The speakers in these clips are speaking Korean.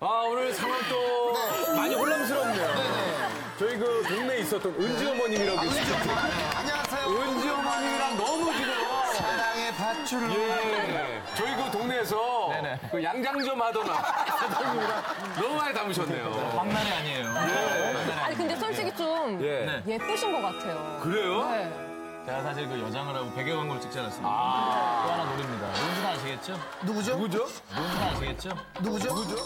아, 오늘 상황 또 많이 혼란스럽네요. 저희 그 동네에 있었던 은지 어머님이라고 계시죠? 안녕하세요. 은지 어머님이랑 너무 지금. 사랑의 밧줄로. 예. 저희 그 동네에서 그 양장점 하던 사장님이랑 너무 많이 닮으셨네요. 장난이 아니에요. 아니 근데 솔직히 좀 예. 예쁘신 것 같아요. 그래요? 네. 제가 사실 그 여장을 하고 배경 광고를 찍지 않았습니까? 아. 또 하나 노립니다. 누군지는 아시겠죠? 누구죠? 누구죠? 누군지는 아시겠죠? 누구죠? 누구죠?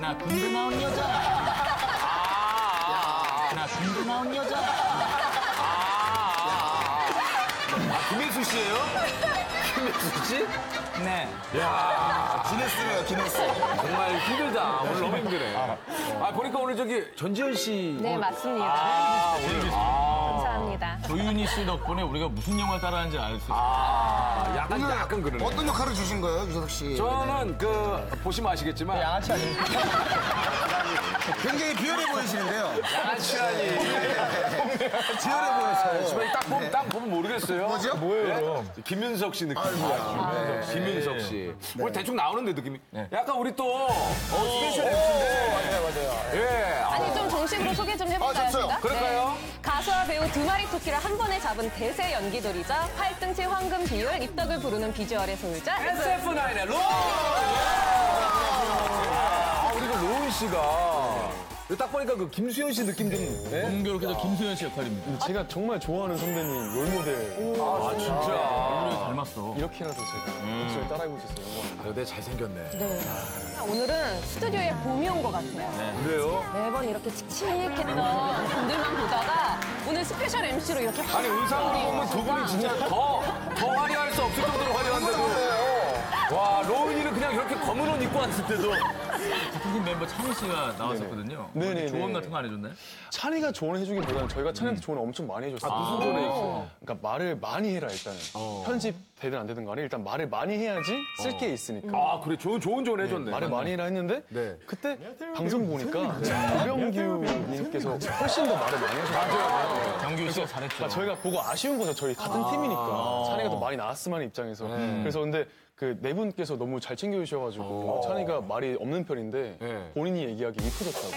나 군대 나온 여자. 나 군대 나온 여자. 아, 김혜수 씨예요? 김혜수 씨? 네. 기네스네요, 기네스. 정말 힘들다. 오늘 너무 힘드네. 아, 보니까 오늘 저기 전지현 씨. 네, 맞습니다. 아, 오늘. 아, 감사합니다. 조윤희 씨 덕분에 우리가 무슨 영화를 따라하는지 알 수 있어요. 아, 약간, 약간 그러네. 어떤 역할을 주신 거예요, 유재석 씨? 저는 그, 보시면 아시겠지만. 양아치 아닙니까? 굉장히 비열해 보이시는데요. 양아치 아니. 비열해 보여서. 지금 딱 보면, 딱 보면 모르겠어요. 뭐죠? 뭐예요? 김윤석 씨 느낌이야. 김윤석 씨. 오늘 대충 나오는데 느낌이. 약간 우리 또, 어, special MC인데. 맞아요, 맞아요. 예. 아니 좀 정식으로 소개 좀 해볼까요, 아, 좋죠. 제가? 그럴까요? 가수와 배우 두 마리 토끼를 한 번에 잡은 대세 연기돌이자 팔등신 황금 비율, 입덕을 부르는 비주얼의 소유자 SF9의 로운! 아, 우리 그 로운 씨가. 딱 보니까 그 김수현 씨 느낌 좀. 네? 공교롭게 도 김수현 씨 역할입니다. 제가 정말 좋아하는 선배님 롤모델 아, 진짜. 닮았어. 이렇게라도 제가 목소리 따라해볼 수 있어요. 아, 근데 잘생겼네. 오늘은 스튜디오에 봄이 온 것 같아요. 그래요? 매번 이렇게 칙칙했던 분들만 보다가 오늘 special MC로 이렇게 아니, 의상으로 보면 두 분이 진짜 더, 더 화려할 수 없을 정도로 화려한데도. 와, 로운이는 그냥 이렇게 검은 옷 입고 왔을 때도. 같은 팀 멤버 찬희 씨가 나왔었거든요. 네네네. 조언 같은 거 안 해줬나요? 찬이가 조언해주기보다는 저희가 찬이한테 조언을 엄청 많이 해줬어요. 무슨 조언을 했어요? 그러니까 말을 많이 해라 일단은. 편집 되든 안 되든 간에 일단 말을 많이 해야지 쓸 게 있으니까. 아, 그래. 좋은, 좋은 조언 해줬네. 말을 많이 해라 했는데 네. 그때 방송 보니까 고병규 님께서 훨씬 더 말을 많이 하셨어요. 정규 씨가 잘했죠. 그러니까 저희가 보고 아쉬운 거죠. 저희 같은 팀이니까. 찬이가 더 많이 나왔으면 하는 입장에서. 그래서 근데 그 네 분께서 너무 잘 챙겨주셔가지고 찬이가 말이 없는 편인데 네. 본인이 얘기하기 이쁘졌다고.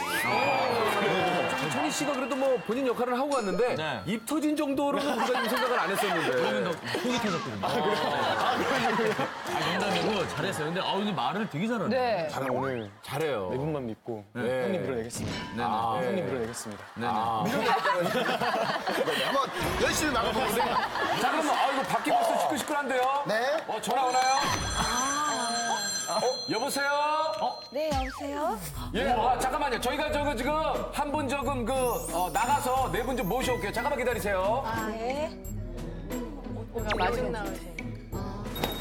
천희 씨가 그래도 뭐 본인 역할을 하고 왔는데 네. 입 터진 정도로는 우리가 좀 생각을 안 했었는데. 저희는 더 속이 터졌거든요. 아, 그래요? 아, 농담이고 잘했어요. 근데 아, 오늘 말을 되게 잘하네. 네. 저는 오늘 잘해요. 네 분만 믿고 네. 형님 밀어내겠습니다. 네네. 아, 형님 밀어내겠습니다. 한번 열심히 나가보세요. 자, 그러면 아 이거 밖에 벌 써 시끌시끌한데요? 네. 어, 전화 오나요? 어, 여보세요? 네, 여보세요? 예, 아, 잠깐만요. 저희가 저거 지금 한 분 조금 그, 어, 나가서 네 분 좀 모셔올게요. 잠깐만 기다리세요. 아, 네. 마중 나오세요.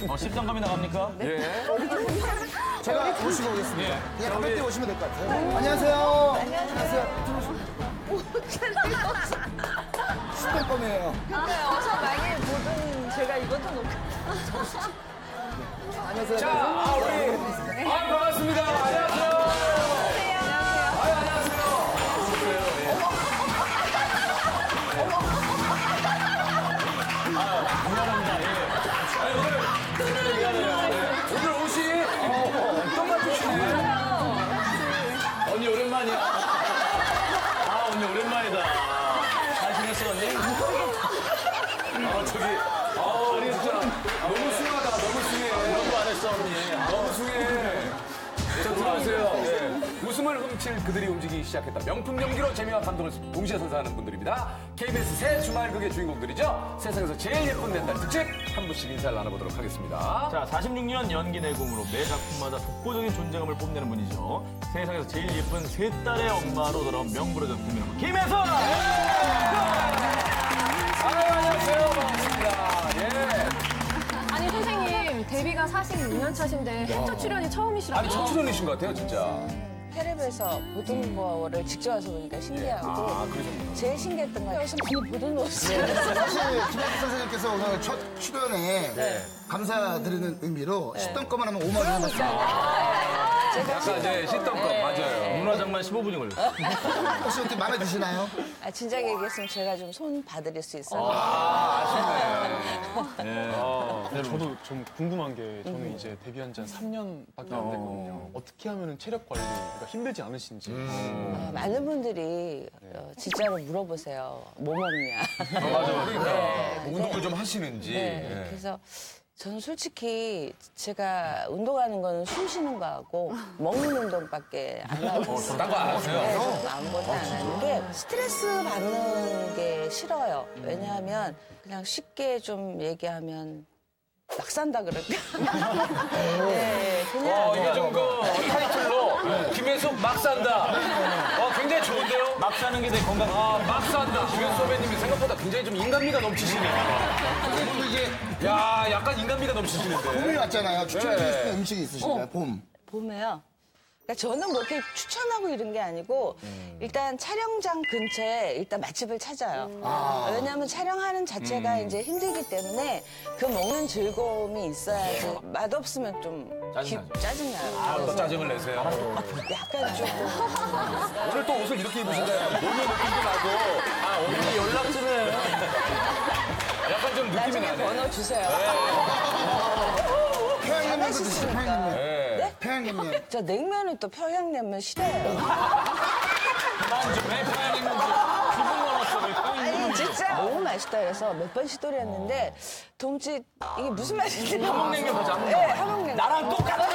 어, 십상감이 나갑니까? 예. 제가 모시고 오겠습니다. 그냥 가볍게 오시면 될 것 같아요. 안녕하세요. 안녕하세요. 식단껌이에요. 근데 어서 많이 제가 이것도 놓고 안녕하세요. 자, 아, 우리. 아, 반갑습니다. 안녕하세요. 아, 안녕하세요. 오늘 옷이 어, 똑같으시네. 언니 오랜만이야. 아, 언니 오랜만이다. 잘 지냈어, 언니? 아, 저기. 아, 우리 진짜 너무 숭하다. 너무 숭해. 너무 안 했어, 언니. 너무 숭해. 자, 들어오세요. 예. 웃음을 훔칠 그들이 움직이기 시작했다. 명품 연기로 재미와 감동을 동시에 선사하는 분들입니다. KBS 새 주말극의 주인공들이죠. 세상에서 제일 예쁜 낸달 특집 한 분씩 인사를 나눠보도록 하겠습니다. 자, 46년 연기 내공으로 매 작품마다 독보적인 존재감을 뽐내는 분이죠. 세상에서 제일 예쁜 세 딸의 엄마로 돌아온 명불허전 국민어머 김혜선! 데뷔가 46년 차신데 첫 출연이 처음이시라고. 아니, 첫 출연이신 것 같아요, 진짜. 텔레비에서 모든 거를 직접 와서 보니까 신기하고 아, 그러셨구나. 제일 신기했던 건 여기서 많이 보던 모습 사실 김학수 선생님께서 오늘 첫 출연에 감사드리는 의미로 식단껌만 하면 5만 원 남았어요. 약간 이제 씻던 거 맞아요. 문화 장만 15분이 걸렸어요. 혹시 어떻게 마음에 드시나요? 아, 진작 얘기했으면 제가 좀 손 봐드릴 수 있어요. 근데 저도 좀 궁금한 게 저는 이제 데뷔한 지 한 3년밖에 안 됐거든요. 어떻게 하면 체력 관리가 힘들지 않으신지. 아, 많은 분들이 어, 진짜로 물어보세요. 뭐 먹냐. 맞아, 그러니까 운동을 좀 하시는지. 네, 예. 그래서 저는 솔직히 제가 운동하는 거는 숨 쉬는 거하고 먹는 운동밖에 안 하고 있어요. 딴 거 안 하세요? 네, 저는 아무것도 안 하는 게 스트레스 받는 게 싫어요. 왜냐하면 그냥 쉽게 좀 얘기하면 막 산다 그럴까? 네, 그냥 어, 이게 좀그 타이틀로 김혜숙 막 산다. 어, 굉장히 좋은데요? 막 사는 게내 건강. 아, 막 산다. 김혜숙 선배님이 생각보다 굉장히 좀 인간미가 넘치시네요. 그리고 이게, 야, 약간 인간미가 봄이 넘치시는데. 왔잖아요. 추천해 주실 수 네. 있는 음식이 있으신가요? 봄. 보면 그러니까 저는 뭐 이렇게 추천하고 이런 게 아니고 일단 촬영장 근처에 일단 맛집을 찾아요. 왜냐하면 촬영하는 자체가 이제 힘들기 때문에 그 먹는 즐거움이 있어야지 맛 없으면 좀 기- 짜증나죠. 짜증나요. 아, 또 짜증을 내세요. 약간 조금 오늘 또 옷을 이렇게 입으신가요? 몸이 느낌도 나고. 아, 오늘 연락 주네. 약간 좀 느낌이 나중에 나네. 번호 주세요. 평양냉면도 드시죠. 네. 평양냉면. 저 냉면은 또 평양냉면 싫어해요. 그만 좀 해, 편안히 기분 걸었어. 왜 편안히 아니 진짜 너무 맛있다 그래서 몇 번 시도를 했는데 도무지 이게 무슨 맛인지 함흥냉면 보자, 함흥냉면. 네, 함흥냉면. 나랑 똑같아.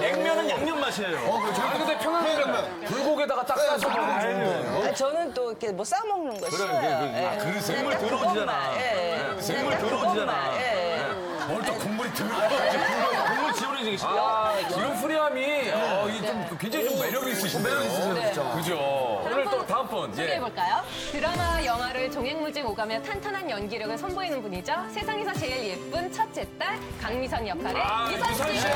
냉면은 양념 맛이에요. 아니, 근데 평양냉면 불고기에다가 딱 싸서 먹으면 좋은데. 아, 저는 또 이렇게 뭐 싸먹는 거 싫어요. 예. 그래, 생물 약간 들어오지잖아. 그것만, 예. 생물 약간 들어오지잖아. 그것만, 예. 뭘또 국물이 들어. 국물 지우는 게 싫어. 아, 이런 프리함이 어, 이좀 굉장히 좀 매력이 있으신데. 매력 있으세요, 진짜. 그죠. 오늘 또 다음 분. 예. 소개해볼까요? 드라마, 영화를 종횡무진 오가며 탄탄한 연기력을 선보이는 분이죠. 세상에서 제일 예쁜 첫째 딸 강미선 역할의 아, 유선 유선 씨. 씨.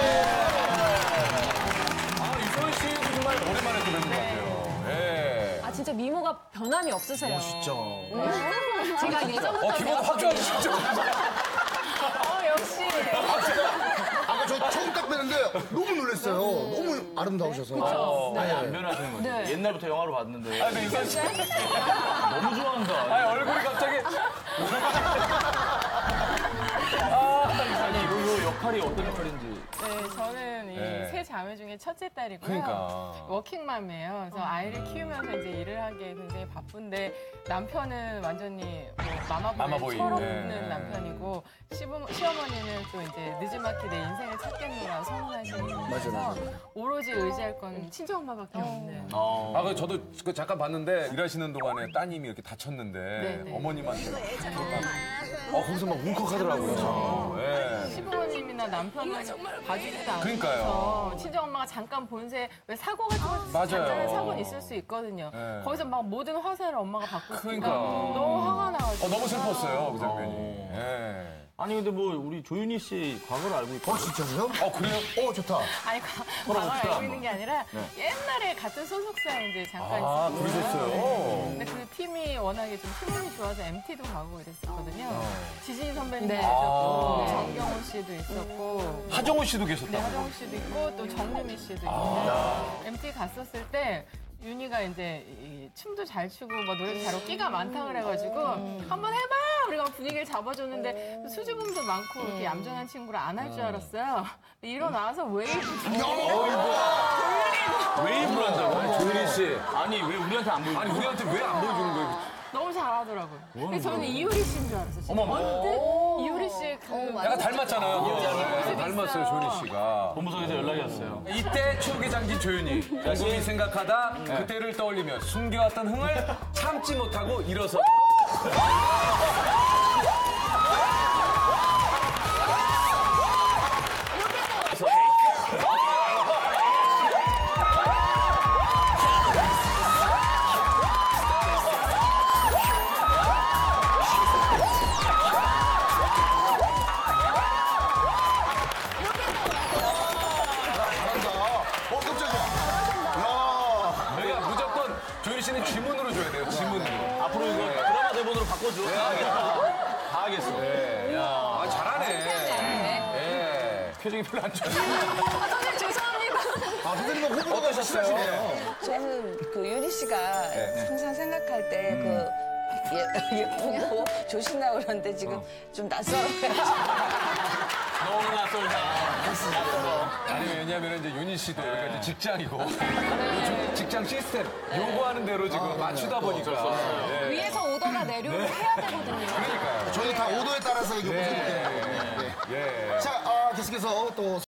아, 유선 씨도 정말 오랜만에 또 뵙는 것 같아요. 예. 아 진짜 미모가 변함이 없으세요. 진짜. 제가 예전부터 어, 기분 확 좋아지셨죠? 어, 역시. 뵀는데 너무 놀랐어요. 너무 아름다우셔서. 아니, 안 변하시는 거지. 네. 옛날부터 영화로 봤는데. 아, 근데 유선 씨. 너무 좋아한다. 아니, 얼굴이 갑자기. 아니, 이거, 이거 역할이 어떤 역할인지. 네, 저는 이 네. 세 자매 중에 첫째 딸이고요. 그러니까. 워킹맘이에요. 그래서 아이를 키우면서 이제 일을 하기에 굉장히 바쁜데 남편은 완전히 뭐 마마보이. 마마보이 철없는 네. 남편이고 시부, 시어머니는 또 이제 늦지막히 내 인생을 찾겠노라 선언하시는 분이라서 오로지 의지할 건 친정 엄마밖에 없는. 어. 아, 그 저도 그 잠깐 봤는데 일하시는 동안에 따님이 이렇게 다쳤는데 네. 어머님한테 어 거기서 막 울컥하더라고요. 예. 시부모님이나 남편은 봐주지도 않고 그러니까요. 친정 엄마가 잠깐 본세 왜 사고 같은 거 맞아요. 잔잔한 사고는 있을 수 있거든요. 네. 거기서 막 모든 화살을 엄마가 받고 있으니까 그러니까. 너무 화가 나가지고 어, 너무 슬펐어요 그 장면이. 예. 아니, 근데 뭐, 우리 조윤희 씨 과거를 알고 있고. 어, 진짜요? 어 그래요? 어, 좋다. 아니 과- 서로 과거를 어떻게 알고 한 있는 게 아니라 옛날에 같은 소속사에 이제 잠깐 아 있었고 그러셨어요. 근데 그 팀이 워낙에 좀 팀원이 좋아서 MT도 가고 이랬었거든요. 어. 지진이 선배님도 네. 계셨고 아. 정경호 씨도 있었고 하정우 씨도 네, 계셨다고. 하정우 씨도 있고 또 정유미 씨도 아. 있고 MT 갔었을 때 윤희가 이제 이 춤도 잘 추고 뭐 노래도 잘 하고 끼가 많다 그래가지고 한번 해봐 우리가 분위기를 잡아줬는데 수줍음도 많고 이렇게 얌전한 친구를 안 할 줄 알았어요. 근데 일어나서 웨이브 웨이브를 한다고? 조윤희 씨. 아니, 왜 우리한테 안 보여줘? 아니 우리한테 왜 안 보여주는 거예요? 너무 잘하더라고요. 근데 저는 이효리 씨인 줄 알았어요. 어머. 언뜻 약간 닮았잖아요. 네, 닮았어요 조윤희 씨가. 본부석에서 연락이 왔어요. 이때 추억의 장기 조윤희. 곰곰이 생각하다 그때를 떠올리며 숨겨왔던 흥을 참지 못하고 일어서. 표정이 별로 안 좋아. 아, 선생님 죄송합니다. 아, 선생님은 호불호가? 심하시네요. 저는 그 유리 씨가 네. 항상 생각할 때 그 예, 예쁘고 조신나 그러는데 지금 좀 낯설어요. 너무 낯설다. 아니 왜냐면 이제 윤희 씨도 여기가 이제 직장이고 요즘 직장 시스템 요구하는 대로 지금 맞추다 보니까 예. 위에서 오더가 내려오면 해야 되거든요. 그러니까요. 저희 다 오도에 따라서 이거 보시기 때문에. 예. 자, 아, 계속해서 또